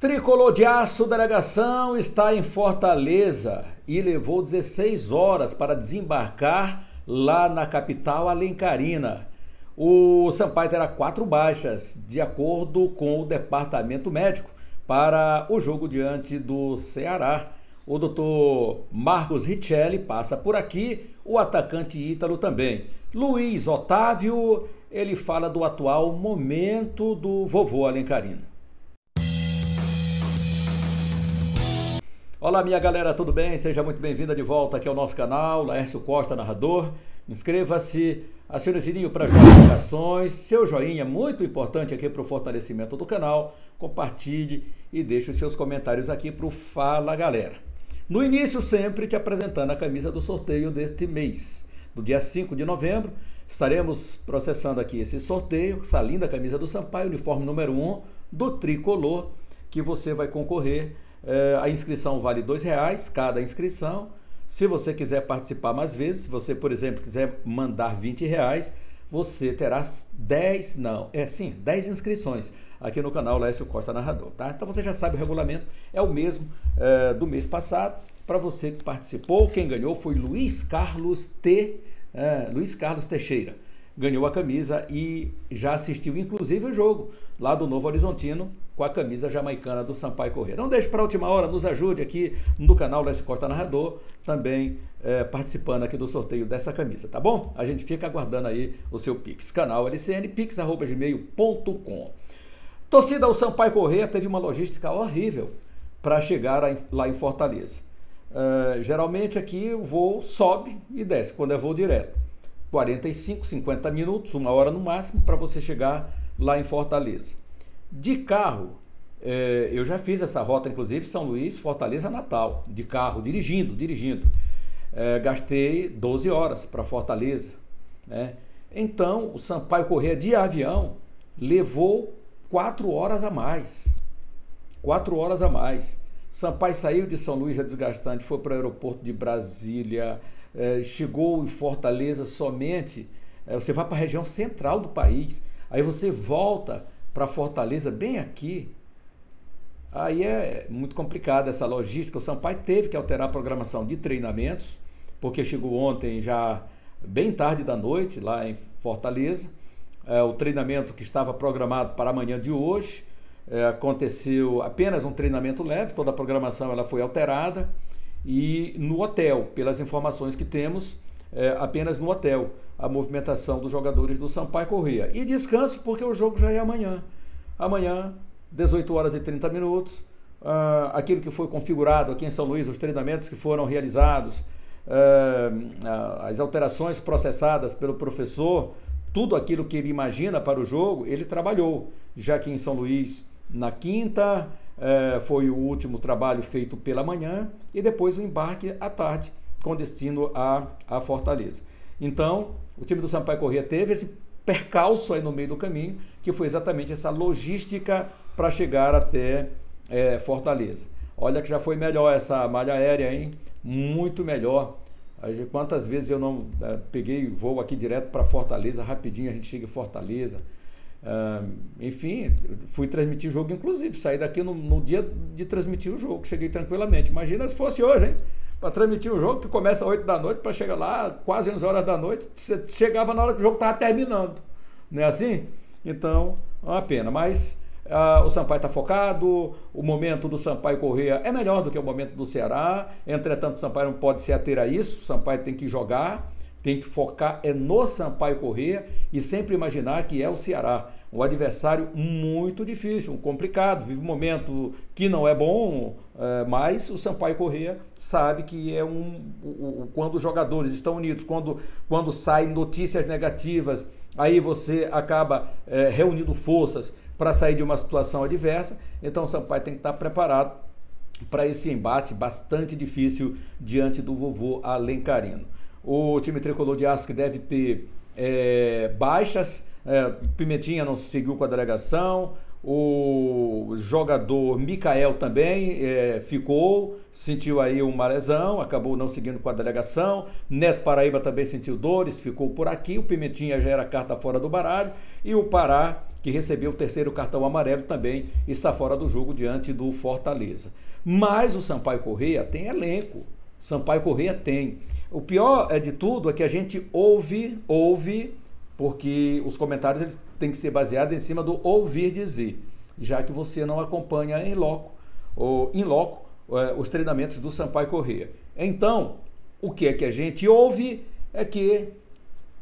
Tricolor de Aço Delegação está em Fortaleza e levou 16 horas para desembarcar lá na capital alencarina. O Sampaio terá quatro baixas, de acordo com o departamento médico, para o jogo diante do Ceará. O doutor Marcos Richelli passa por aqui, o atacante Ítalo também. Luiz Otávio, ele fala do atual momento do vovô alencarino. Olá, minha galera, tudo bem? Seja muito bem-vinda de volta aqui ao nosso canal, Laércio Costa, narrador. Inscreva-se, acione o sininho para as notificações, seu joinha, muito importante aqui para o fortalecimento do canal. Compartilhe e deixe os seus comentários aqui para o Fala Galera. No início, sempre te apresentando a camisa do sorteio deste mês. No dia 5 de novembro, estaremos processando aqui esse sorteio, essa linda camisa do Sampaio, uniforme número 1 do Tricolor, que você vai concorrer é, a inscrição vale R$ reais cada inscrição. Se você quiser participar mais vezes, se você, por exemplo, quiser mandar 20 reais, você terá 10, não, é sim, 10 inscrições aqui no canal Lécio Costa Narrador, tá? Então você já sabe o regulamento, é o mesmo é, do mês passado. Para você que participou, quem ganhou foi Luiz Carlos T. É, Luiz Carlos Teixeira ganhou a camisa e já assistiu inclusive o jogo lá do Novo Horizontino com a camisa jamaicana do Sampaio Corrêa. Não deixe para a última hora, nos ajude aqui no canal Lécio Costa Narrador, também é, participando aqui do sorteio dessa camisa, tá bom? A gente fica aguardando aí o seu Pix. Canal LCN, pix.gmail.com. Torcida ao Sampaio Corrêa teve uma logística horrível para chegar lá em Fortaleza. Uh, geralmente aqui o voo sobe e desce, quando é voo direto. 45, 50 minutos, uma hora no máximo, para você chegar lá em Fortaleza. De carro, é, eu já fiz essa rota, inclusive, São Luís, Fortaleza, Natal, de carro, dirigindo, dirigindo. É, gastei 12 horas para Fortaleza. Né? Então, o Sampaio Correia de avião levou 4 horas a mais. 4 horas a mais. Sampaio saiu de São Luís, é desgastante, foi para o aeroporto de Brasília, é, chegou em Fortaleza somente, é, você vai para a região central do país, aí você volta para Fortaleza, bem aqui. Aí é muito complicado essa logística. O Sampaio teve que alterar a programação de treinamentos, porque chegou ontem já bem tarde da noite lá em Fortaleza. É, o treinamento que estava programado para amanhã de hoje é, aconteceu apenas um treinamento leve, toda a programação ela foi alterada e no hotel, pelas informações que temos, é, apenas no hotel, a movimentação dos jogadores do Sampaio Corrêa. E descanso porque o jogo já é amanhã. Amanhã, 18 horas e 30 minutos, uh, aquilo que foi configurado aqui em São Luís, os treinamentos que foram realizados, uh, as alterações processadas pelo professor, tudo aquilo que ele imagina para o jogo, ele trabalhou. Já que em São Luís, na quinta, é, foi o último trabalho feito pela manhã e depois o embarque à tarde com destino a, Fortaleza. Então, o time do Sampaio Corrêa teve esse percalço aí no meio do caminho, que foi exatamente essa logística para chegar até é, Fortaleza. Olha que já foi melhor essa malha aérea, hein? Muito melhor. Quantas vezes eu não é, peguei voo aqui direto para Fortaleza, rapidinho a gente chega em Fortaleza. Uh, enfim, fui transmitir o jogo, inclusive, saí daqui no, no, dia de transmitir o jogo, cheguei tranquilamente. Imagina se fosse hoje, hein? Para transmitir o jogo, que começa às 8 da noite, para chegar lá quase 11 horas da noite, você chegava na hora que o jogo estava terminando. Não é assim? Então, é uma pena. Mas uh, o Sampaio está focado, o momento do Sampaio Correia é melhor do que o momento do Ceará. Entretanto, o Sampaio não pode se ater a isso, o Sampaio tem que jogar tem que focar é no Sampaio Corrêa e sempre imaginar que é o Ceará, um adversário muito difícil, complicado, vive um momento que não é bom, é, mas o Sampaio Corrêa sabe que é um, quando os jogadores estão unidos, quando, quando saem notícias negativas, aí você acaba é, reunindo forças para sair de uma situação adversa, então o Sampaio tem que estar preparado para esse embate bastante difícil diante do vovô Alencarino o time tricolor de aço que deve ter é, baixas. É, Pimentinha não seguiu com a delegação. O jogador Mikael também é, ficou, sentiu aí uma lesão, acabou não seguindo com a delegação. Neto Paraíba também sentiu dores, ficou por aqui. O Pimentinha já era carta fora do baralho. E o Pará, que recebeu o terceiro cartão amarelo, também está fora do jogo diante do Fortaleza. Mas o Sampaio Correia tem elenco. Sampaio Correia tem. O pior é de tudo é que a gente ouve, ouve, porque os comentários eles têm que ser baseados em cima do ouvir dizer já que você não acompanha em loco, ou em loco é, os treinamentos do Sampaio Corrêa. Então, o que é que a gente ouve é que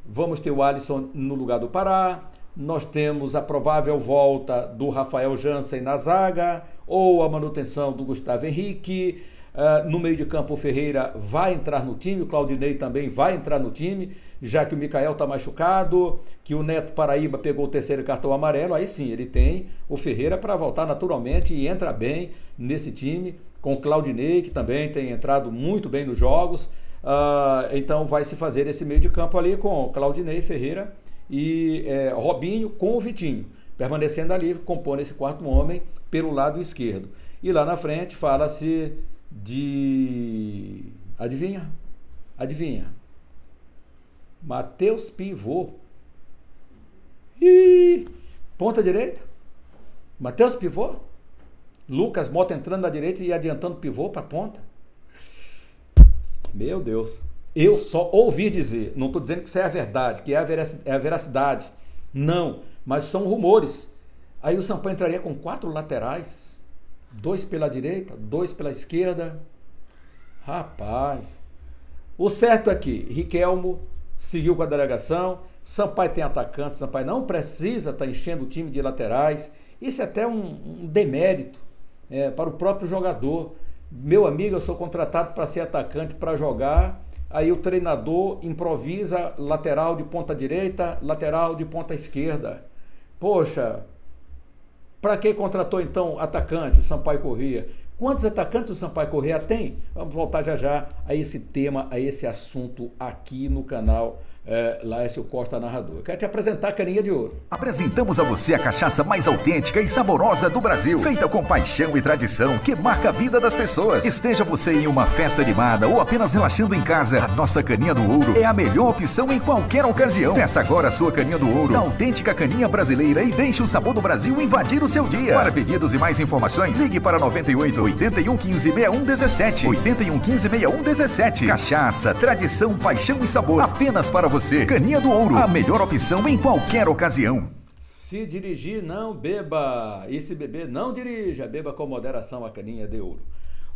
vamos ter o Alisson no lugar do Pará, nós temos a provável volta do Rafael Jansen na zaga, ou a manutenção do Gustavo Henrique. Uh, no meio de campo, o Ferreira vai entrar no time, o Claudinei também vai entrar no time já que o Mikael está machucado, que o Neto Paraíba pegou o terceiro cartão amarelo, aí sim, ele tem o Ferreira para voltar naturalmente e entra bem nesse time, com o Claudinei, que também tem entrado muito bem nos jogos. Uh, então vai se fazer esse meio de campo ali com Claudinei, Ferreira e é, Robinho com o Vitinho, permanecendo ali, compondo esse quarto homem pelo lado esquerdo. E lá na frente fala-se de. Adivinha? Adivinha? Matheus Pivô. E ponta direita. Matheus Pivô. Lucas Mota entrando na direita e adiantando pivô para ponta. Meu Deus. Eu só ouvi dizer, não estou dizendo que isso é a verdade, que é a é veracidade. Não, mas são rumores. Aí o Sampaio entraria com quatro laterais, dois pela direita, dois pela esquerda. Rapaz. O certo é que Riquelmo seguiu com a delegação. Sampaio tem atacante, Sampaio não precisa estar tá enchendo o time de laterais. Isso é até um, um demérito é, para o próprio jogador. Meu amigo, eu sou contratado para ser atacante, para jogar. Aí o treinador improvisa lateral de ponta direita, lateral de ponta esquerda. Poxa, para que contratou então atacante, o Sampaio Corria? Quantos atacantes o Sampaio Correia tem? Vamos voltar já já a esse tema, a esse assunto aqui no canal é, Laércio Costa Narrador. Quero te apresentar a carinha de ouro. Apresentamos a você a cachaça mais autêntica e saborosa do Brasil, feita com paixão e tradição que marca a vida das pessoas. Esteja você em uma festa animada ou apenas relaxando em casa, a nossa caninha do ouro é a melhor opção em qualquer ocasião. Peça agora a sua caninha do ouro, da autêntica caninha brasileira e deixe o sabor do Brasil invadir o seu dia. Para pedidos e mais informações, ligue para 98 81 15 61 17. 81 15 61 17. Cachaça, tradição, paixão e sabor apenas para você. Caninha do Ouro, a melhor opção em qualquer ocasião. Se dirigir, não beba. E se beber, não dirija. Beba com moderação a caninha de ouro.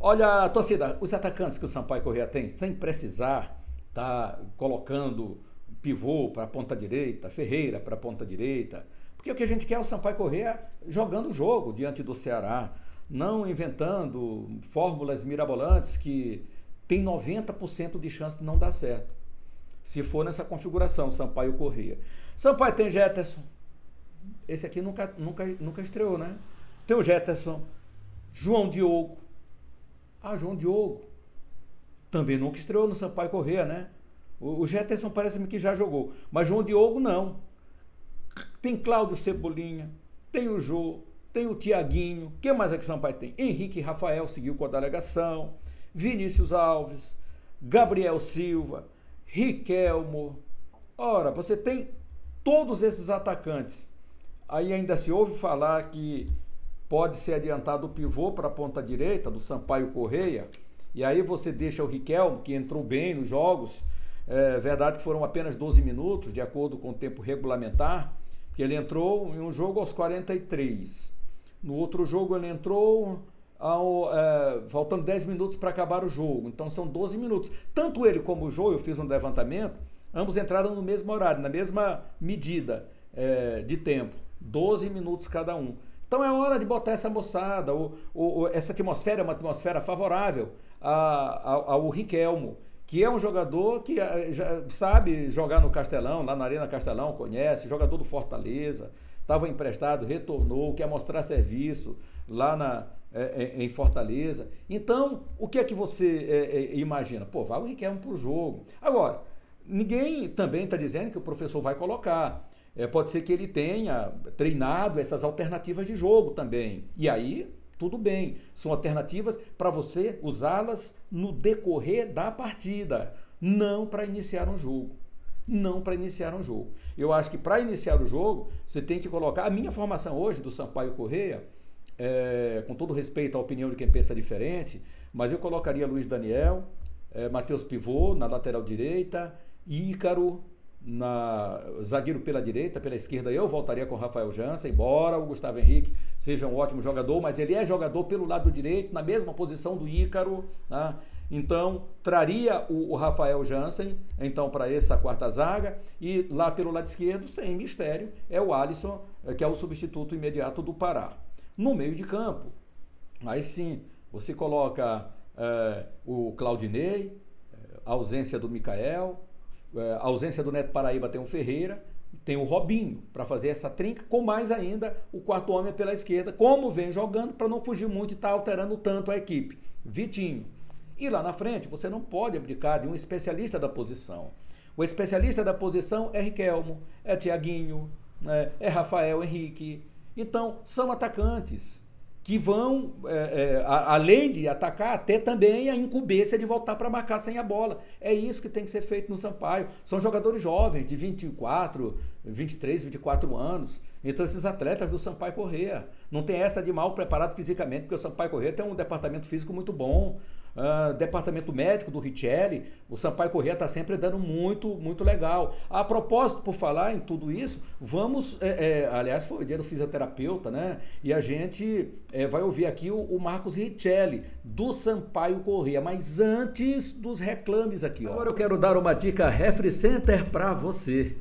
Olha, torcida, os atacantes que o Sampaio Correia tem, sem precisar tá colocando pivô para a ponta direita, Ferreira para a ponta direita. Porque o que a gente quer é o Sampaio Correia jogando o jogo diante do Ceará, não inventando fórmulas mirabolantes que tem 90% de chance de não dar certo se for nessa configuração, Sampaio Corrêa. Sampaio tem Jetterson. Esse aqui nunca, nunca, nunca estreou, né? Tem o Jetterson, João Diogo. Ah, João Diogo. Também nunca estreou no Sampaio Corrêa, né? O, o Jetterson parece-me que já jogou. Mas João Diogo não. Tem Cláudio Cebolinha, tem o Jô, tem o Tiaguinho. Quem mais é que o Sampaio tem? Henrique Rafael seguiu com a delegação. Vinícius Alves, Gabriel Silva, Riquelmo. Ora, você tem todos esses atacantes. Aí ainda se ouve falar que pode ser adiantado o pivô para a ponta direita do Sampaio Correia. E aí você deixa o Riquelmo, que entrou bem nos jogos. É verdade que foram apenas 12 minutos, de acordo com o tempo regulamentar, que ele entrou em um jogo aos 43. No outro jogo ele entrou ao, é, faltando 10 minutos para acabar o jogo. Então são 12 minutos. Tanto ele como o Jô, eu fiz um levantamento, ambos entraram no mesmo horário, na mesma medida é, de tempo. 12 minutos cada um. Então é hora de botar essa moçada, o, o, essa atmosfera é uma atmosfera favorável a, a, ao Riquelmo, que é um jogador que é, já sabe jogar no Castelão, lá na Arena Castelão, conhece, jogador do Fortaleza, estava emprestado, retornou, quer mostrar serviço lá na, é, é, em Fortaleza. Então, o que é que você é, é imagina? Pô, vai o Riquelme para o jogo. Agora, ninguém também está dizendo que o professor vai colocar. é, pode ser que ele tenha treinado essas alternativas de jogo também. E aí, tudo bem, são alternativas para você usá-las no decorrer da partida, não para iniciar um jogo. Não para iniciar um jogo. Eu acho que para iniciar o jogo, você tem que colocar. A minha formação hoje do Sampaio Correia, é, com todo respeito à opinião de quem pensa diferente, mas eu colocaria Luiz Daniel, é, Matheus Pivô na lateral direita, Ícaro, na zagueiro pela direita, pela esquerda eu voltaria com Rafael Jansen, embora o Gustavo Henrique seja um ótimo jogador, mas ele é jogador pelo lado direito, na mesma posição do Ícaro, né? Então, traria o, o Rafael Jansen, então, para essa quarta zaga, e lá pelo lado esquerdo, sem mistério, é o Alisson, eh, que é o substituto imediato do Pará. No meio de campo, aí sim, você coloca é, o Claudinei, eh, a ausência do Mikael, é, a ausência do Neto Paraíba tem o Ferreira, tem o Robinho para fazer essa trinca, com mais ainda o quarto homem pela esquerda, como vem jogando, para não fugir muito e estar tá alterando tanto a equipe. Vitinho. E lá na frente, você não pode abdicar de um especialista da posição. O especialista da posição é Riquelmo, é Tiaguinho, é, é Rafael Henrique. Então, são atacantes que vão, é, é, além de atacar, até também a incumbência de voltar para marcar sem a bola. É isso que tem que ser feito no Sampaio. São jogadores jovens, de 24, 23, 24 anos. Então, esses atletas do Sampaio Correia. Não tem essa de mal preparado fisicamente, porque o Sampaio Correia tem um departamento físico muito bom uh, departamento médico do Richelli, o Sampaio Corrêa está sempre dando muito, muito legal. A propósito, por falar em tudo isso, vamos, é, é, aliás, foi o dia do fisioterapeuta, né? E a gente é, vai ouvir aqui o, o, Marcos Richelli, do Sampaio Corrêa, mas antes dos reclames aqui. Ó. Agora eu quero dar uma dica Refri Center para você.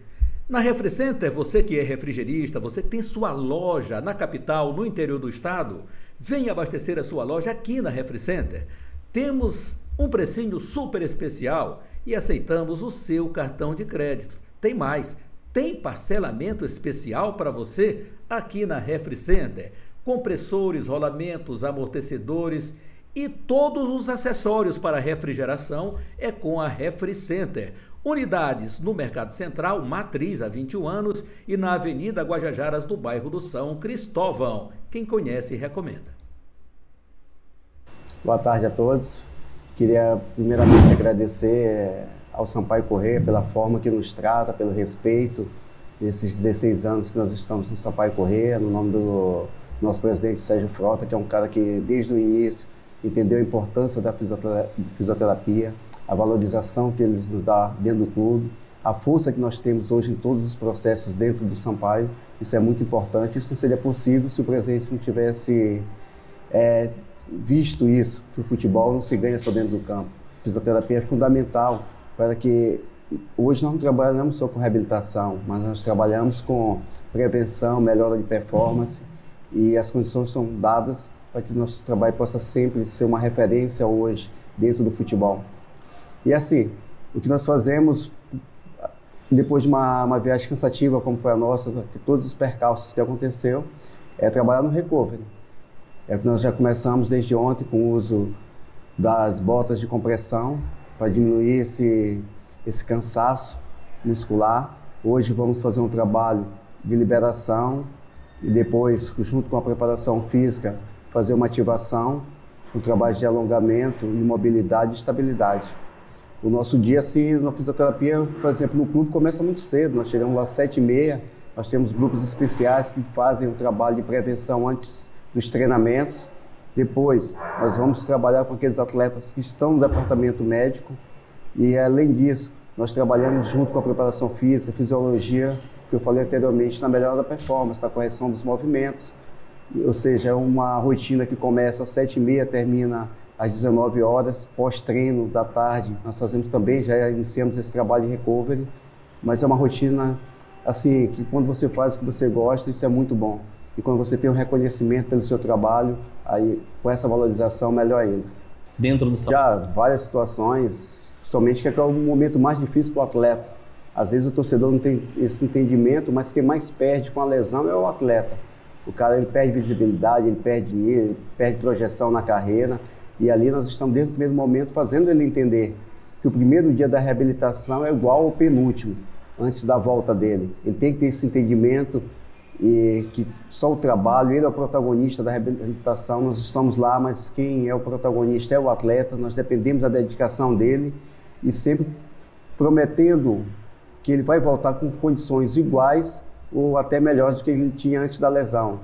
Na Refri Center, você que é refrigerista, você que tem sua loja na capital, no interior do estado, venha abastecer a sua loja aqui na Refri Center. Temos um precinho super especial e aceitamos o seu cartão de crédito. Tem mais, tem parcelamento especial para você aqui na Refri Center. Compressores, rolamentos, amortecedores e todos os acessórios para refrigeração é com a Refri Center. Unidades no Mercado Central, Matriz há 21 anos e na Avenida Guajajaras do bairro do São Cristóvão. Quem conhece, recomenda. Boa tarde a todos. Queria primeiramente agradecer eh, ao Sampaio Correia pela forma que nos trata, pelo respeito nesses 16 anos que nós estamos no Sampaio Correia, no nome do nosso presidente Sérgio Frota, que é um cara que desde o início entendeu a importância da fisioterapia, a valorização que ele nos dá dentro do clube, a força que nós temos hoje em todos os processos dentro do Sampaio. Isso é muito importante. Isso não seria possível se o presidente não tivesse é, visto isso, que o futebol não se ganha só dentro do campo. A fisioterapia é fundamental para que hoje nós não trabalhamos só com reabilitação, mas nós trabalhamos com prevenção, melhora de performance e as condições são dadas para que nosso trabalho possa sempre ser uma referência hoje dentro do futebol. E assim, o que nós fazemos depois de uma, uma viagem cansativa como foi a nossa, todos os percalços que aconteceu, é trabalhar no recovery é que nós já começamos desde ontem com o uso das botas de compressão para diminuir esse, esse cansaço muscular. Hoje vamos fazer um trabalho de liberação e depois, junto com a preparação física, fazer uma ativação, um trabalho de alongamento, mobilidade e estabilidade. O nosso dia, assim, na fisioterapia, por exemplo, no clube começa muito cedo. Nós chegamos lá às sete e meia, nós temos grupos especiais que fazem o um trabalho de prevenção antes dos treinamentos. Depois, nós vamos trabalhar com aqueles atletas que estão no departamento médico. E, além disso, nós trabalhamos junto com a preparação física, fisiologia, que eu falei anteriormente, na melhora da performance, na correção dos movimentos. Ou seja, é uma rotina que começa às 7h30, termina às 19 horas, pós-treino da tarde. Nós fazemos também, já iniciamos esse trabalho de recovery, mas é uma rotina assim, que quando você faz o que você gosta, isso é muito bom. E quando você tem um reconhecimento pelo seu trabalho, aí com essa valorização, melhor ainda. Dentro do Já várias situações, somente que é o momento mais difícil para o atleta. Às vezes o torcedor não tem esse entendimento, mas quem mais perde com a lesão é o atleta. O cara ele perde visibilidade, ele perde dinheiro, ele perde projeção na carreira. E ali nós estamos desde o primeiro momento fazendo ele entender que o primeiro dia da reabilitação é igual ao penúltimo. antes da volta dele. Ele tem que ter esse entendimento e que só o trabalho, ele é o protagonista da reabilitação, nós estamos lá, mas quem é o protagonista é o atleta, nós dependemos da dedicação dele e sempre prometendo que ele vai voltar com condições iguais ou até melhores do que ele tinha antes da lesão.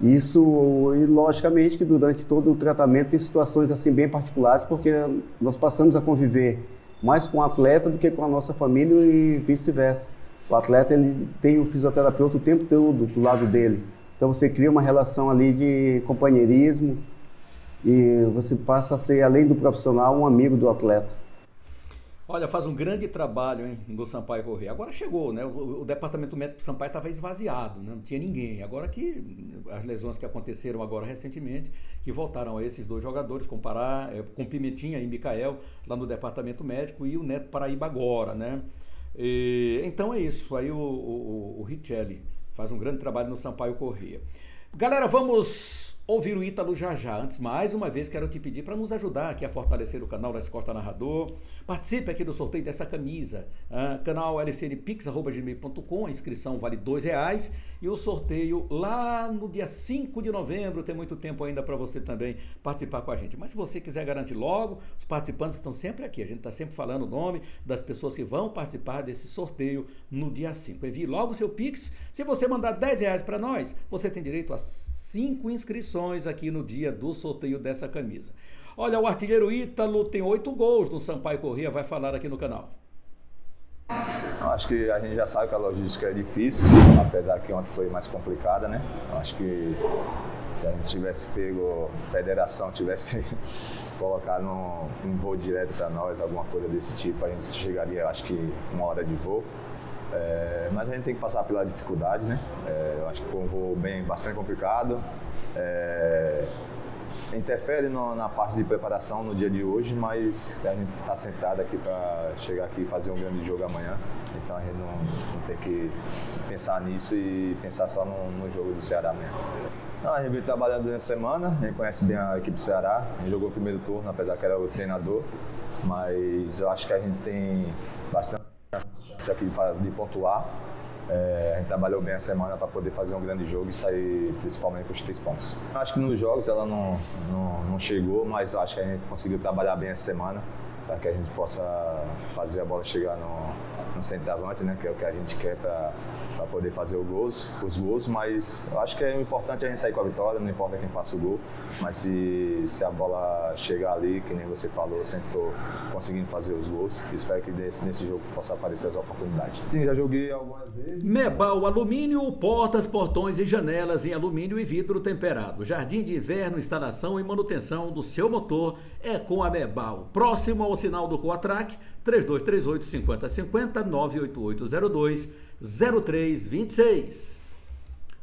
Isso, e logicamente que durante todo o tratamento tem situações assim bem particulares, porque nós passamos a conviver mais com o atleta do que com a nossa família e vice-versa. O atleta ele tem o fisioterapeuta o tempo todo do lado dele. Então você cria uma relação ali de companheirismo e você passa a ser, além do profissional, um amigo do atleta. Olha, faz um grande trabalho hein, do Sampaio Corrêa. Agora chegou, né? O, o departamento médico do Sampaio estava esvaziado, né? não tinha ninguém. Agora que as lesões que aconteceram agora recentemente, que voltaram a esses dois jogadores, com, Pará, é, com Pimentinha e Micael, lá no departamento médico, e o Neto Paraíba agora, né? E, então é isso. Aí o, o, o Richelli faz um grande trabalho no Sampaio Corrêa. Galera, vamos ouvir o Ítalo já já. Antes, mais uma vez, quero te pedir para nos ajudar aqui a fortalecer o canal da Costa Narrador. Participe aqui do sorteio dessa camisa. Uh, canal lcnpix.gmail.com, a inscrição vale dois reais. E o sorteio lá no dia 5 de novembro, tem muito tempo ainda para você também participar com a gente. Mas se você quiser garantir logo, os participantes estão sempre aqui. A gente está sempre falando o nome das pessoas que vão participar desse sorteio no dia 5. Envie logo o seu Pix. Se você mandar 10 reais para nós, você tem direito a cinco inscrições aqui no dia do sorteio dessa camisa. Olha, o artilheiro Ítalo tem oito gols no Sampaio Corrêa, vai falar aqui no canal. Acho que a gente já sabe que a logística é difícil, apesar que ontem foi mais complicada, né? Acho que se a gente tivesse pego, a federação tivesse colocado um, um voo direto para nós, alguma coisa desse tipo, a gente chegaria, acho que, uma hora de voo. É, mas a gente tem que passar pela dificuldade, né? É, eu acho que foi um voo bem, bastante complicado. É, interfere no, na parte de preparação no dia de hoje, mas a gente está sentado aqui para chegar aqui e fazer um grande jogo amanhã. Então a gente não, não tem que pensar nisso e pensar só no, no jogo do Ceará mesmo. Não, a gente vem trabalhando durante a semana, a gente conhece bem a equipe do Ceará, a gente jogou o primeiro turno, apesar que era o treinador, mas eu acho que a gente tem bastante aqui de pontuar. É, a gente trabalhou bem a semana para poder fazer um grande jogo e sair principalmente com os três pontos. Acho que nos jogos ela não, não, não chegou, mas acho que a gente conseguiu trabalhar bem essa semana para que a gente possa fazer a bola chegar no, no centroavante, né, que é o que a gente quer para para poder fazer o gols, os gols, mas acho que é importante a gente sair com a vitória, não importa quem faça o gol, mas se, se a bola chegar ali, que nem você falou, sempre estou conseguindo fazer os gols. Espero que nesse, nesse jogo possa aparecer as oportunidades. Sim, já joguei algumas vezes. Mebal Alumínio, portas, portões e janelas em alumínio e vidro temperado. Jardim de inverno, instalação e manutenção do seu motor é com a Mebal. Próximo ao sinal do Coatrac, 3238 5050 98802 0326.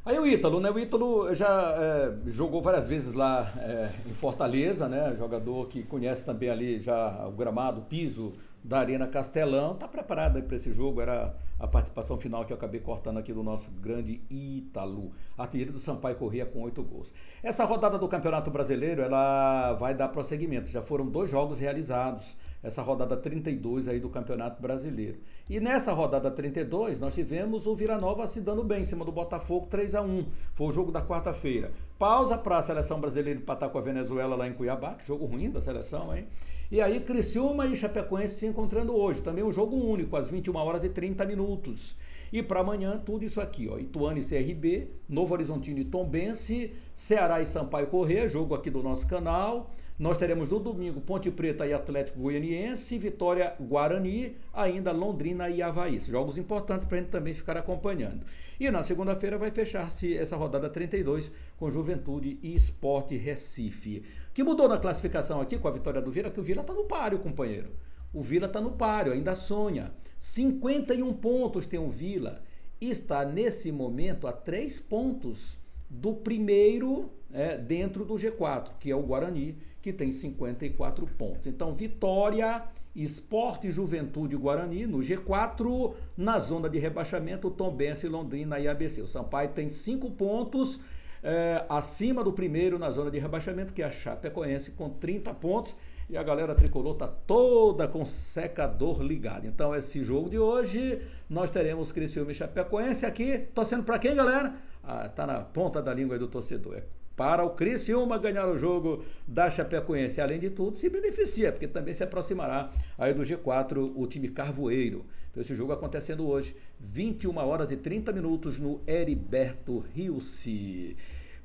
Aí o Ítalo, né? O Ítalo já é, jogou várias vezes lá é, em Fortaleza, né? Jogador que conhece também ali já o gramado, o piso da Arena Castelão. Tá preparado para esse jogo? Era a participação final que eu acabei cortando aqui do nosso grande Ítalo, artilheiro do Sampaio Corrêa com oito gols. Essa rodada do Campeonato Brasileiro, ela vai dar prosseguimento. Já foram dois jogos realizados essa rodada 32 aí do Campeonato Brasileiro. E nessa rodada 32, nós tivemos o Vila Nova se dando bem em cima do Botafogo 3 a 1 Foi o jogo da quarta-feira. Pausa para a seleção brasileira empatar com a Venezuela lá em Cuiabá, que jogo ruim da seleção, hein? E aí Criciúma e Chapecoense se encontrando hoje. Também um jogo único, às 21 horas e 30 minutos. E para amanhã, tudo isso aqui, ó. Ituano e CRB, Novo Horizontino e Tombense, Ceará e Sampaio Corrêa, jogo aqui do nosso canal. Nós teremos no domingo Ponte Preta e Atlético Goianiense, Vitória Guarani, ainda Londrina e Havaí. Jogos importantes para a gente também ficar acompanhando. E na segunda-feira vai fechar-se essa rodada 32 com Juventude e Esporte Recife. Que mudou na classificação aqui com a vitória do Vila? Que o Vila está no páreo, companheiro. O Vila está no páreo, ainda sonha. 51 pontos tem o Vila. Está nesse momento a 3 pontos do primeiro é, dentro do G4, que é o Guarani, que tem 54 pontos. Então, Vitória, Esporte Juventude Guarani no G4, na zona de rebaixamento, Tombense, Londrina e ABC. O Sampaio tem 5 pontos é, acima do primeiro na zona de rebaixamento, que é a Chapecoense, com 30 pontos e a galera tricolor tá toda com secador ligado. Então, esse jogo de hoje, nós teremos Criciúma e Chapecoense aqui, torcendo para quem, galera? Ah, tá na ponta da língua do torcedor. É para o Criciúma ganhar o jogo da Chapecoense. Além de tudo, se beneficia, porque também se aproximará aí do G4 o time Carvoeiro. Então, esse jogo acontecendo hoje, 21 horas e 30 minutos no Heriberto Rilse.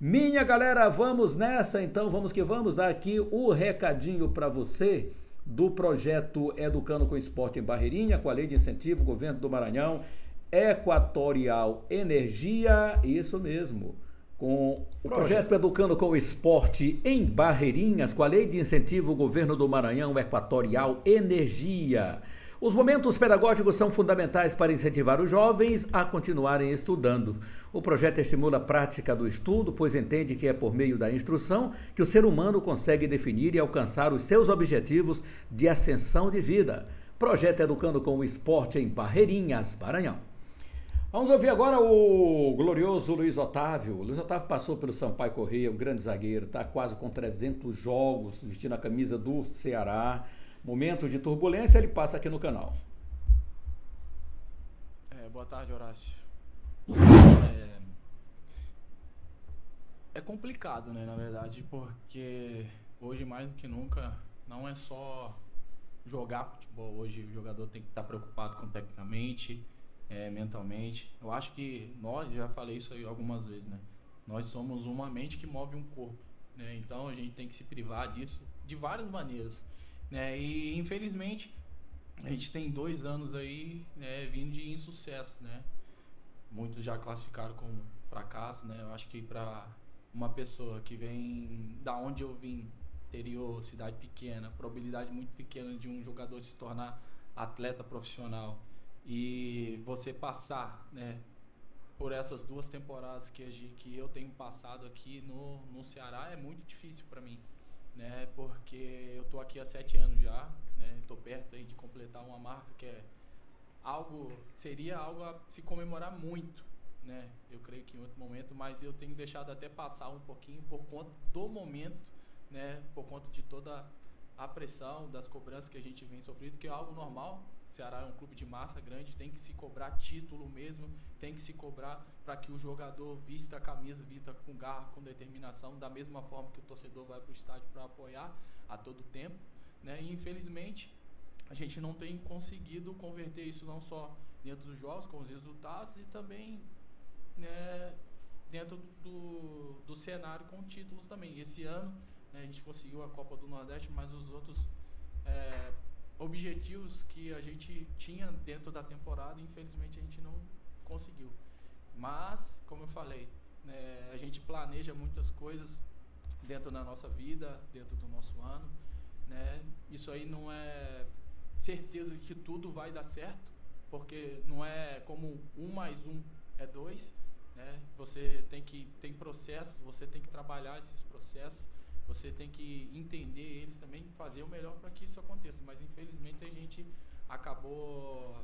Minha galera, vamos nessa então, vamos que vamos dar aqui o recadinho para você do projeto Educando com Esporte em Barreirinha, com a lei de incentivo, governo do Maranhão, Equatorial Energia, isso mesmo com o projeto Educando com o Esporte em Barreirinhas, com a lei de incentivo governo do Maranhão Equatorial Energia. Os momentos pedagógicos são fundamentais para incentivar os jovens a continuarem estudando. O projeto estimula a prática do estudo, pois entende que é por meio da instrução que o ser humano consegue definir e alcançar os seus objetivos de ascensão de vida. Projeto Educando com o Esporte em Barreirinhas, Maranhão. Vamos ouvir agora o glorioso Luiz Otávio. Luiz Otávio passou pelo Sampaio Correia, um grande zagueiro, está quase com 300 jogos vestindo a camisa do Ceará. Momentos de turbulência, ele passa aqui no canal. É, boa tarde, Horácio. É, é complicado, né, na verdade, porque hoje mais do que nunca não é só jogar futebol. Hoje o jogador tem que estar preocupado com tecnicamente é, mentalmente. Eu acho que nós, já falei isso aí algumas vezes, né? Nós somos uma mente que move um corpo, né? Então a gente tem que se privar disso de várias maneiras, né? E infelizmente a gente tem dois anos aí né, vindo de insucesso, né? Muitos já classificaram como fracasso, né? Eu acho que para uma pessoa que vem da onde eu vim, interior, cidade pequena, probabilidade muito pequena de um jogador se tornar atleta profissional e você passar, né, por essas duas temporadas que, que eu tenho passado aqui no, no Ceará é muito difícil para mim, né? Porque eu tô aqui há sete anos já, né? Tô perto aí de completar uma marca que é algo seria algo a se comemorar muito, né? Eu creio que em outro momento, mas eu tenho deixado até passar um pouquinho por conta do momento, né? Por conta de toda a pressão das cobranças que a gente vem sofrendo, que é algo normal, Ceará é um clube de massa grande, tem que se cobrar título mesmo, tem que se cobrar para que o jogador vista a camisa, vista com garra, com determinação, da mesma forma que o torcedor vai para o estádio para apoiar a todo tempo. Né? E infelizmente a gente não tem conseguido converter isso não só dentro dos jogos, com os resultados, e também né, dentro do, do cenário com títulos também. Esse ano né, a gente conseguiu a Copa do Nordeste, mas os outros. É, objetivos que a gente tinha dentro da temporada, infelizmente a gente não conseguiu. Mas, como eu falei, né, a gente planeja muitas coisas dentro da nossa vida, dentro do nosso ano. Né? Isso aí não é certeza de que tudo vai dar certo, porque não é como um mais um é dois. Né? Você tem que tem processos, você tem que trabalhar esses processos você tem que entender eles também, fazer o melhor para que isso aconteça. Mas infelizmente a gente acabou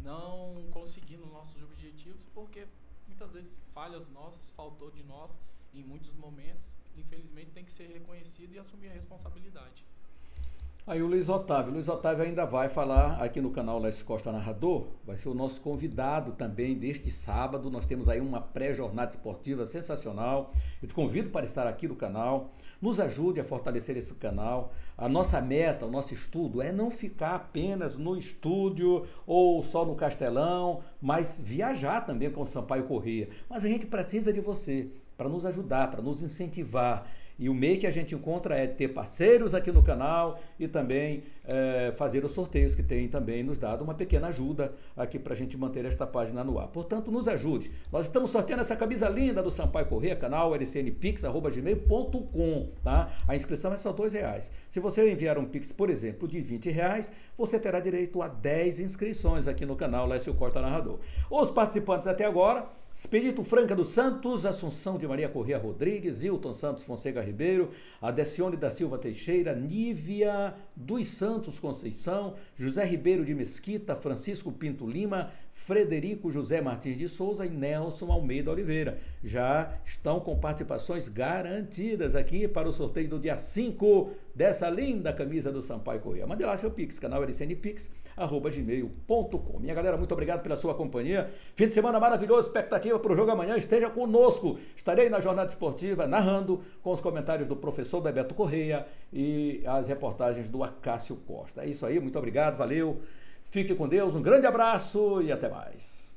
não conseguindo nossos objetivos porque muitas vezes falhas nossas, faltou de nós em muitos momentos. Infelizmente tem que ser reconhecido e assumir a responsabilidade. Aí o Luiz Otávio. Luiz Otávio ainda vai falar aqui no canal Lécio Costa Narrador, vai ser o nosso convidado também deste sábado. Nós temos aí uma pré-jornada esportiva sensacional. Eu te convido para estar aqui no canal. Nos ajude a fortalecer esse canal. A nossa meta, o nosso estudo é não ficar apenas no estúdio ou só no Castelão, mas viajar também com o Sampaio Corrêa. Mas a gente precisa de você para nos ajudar, para nos incentivar. E o meio que a gente encontra é ter parceiros aqui no canal e também é, fazer os sorteios que tem também nos dado uma pequena ajuda aqui para a gente manter esta página no ar. Portanto, nos ajude. Nós estamos sorteando essa camisa linda do Sampaio Correia, canal lcnpix.gmail.com, tá? A inscrição é só dois reais. Se você enviar um pix, por exemplo, de 20 reais, você terá direito a 10 inscrições aqui no canal Lécio Costa Narrador. Os participantes até agora Espírito Franca dos Santos, Assunção de Maria Corrêa Rodrigues, Hilton Santos Fonseca Ribeiro, Adecione da Silva Teixeira, Nívia dos Santos Conceição, José Ribeiro de Mesquita, Francisco Pinto Lima, Frederico José Martins de Souza e Nelson Almeida Oliveira. Já estão com participações garantidas aqui para o sorteio do dia 5 dessa linda camisa do Sampaio Correia. Mande lá seu Pix, canal LCN Pix, arroba gmail.com. Minha galera, muito obrigado pela sua companhia. Fim de semana maravilhoso, expectativa para o jogo amanhã. Esteja conosco. Estarei na jornada esportiva narrando com os comentários do professor Bebeto Correia e as reportagens do Acácio Costa. É isso aí, muito obrigado, valeu. Fique com Deus, um grande abraço e até mais.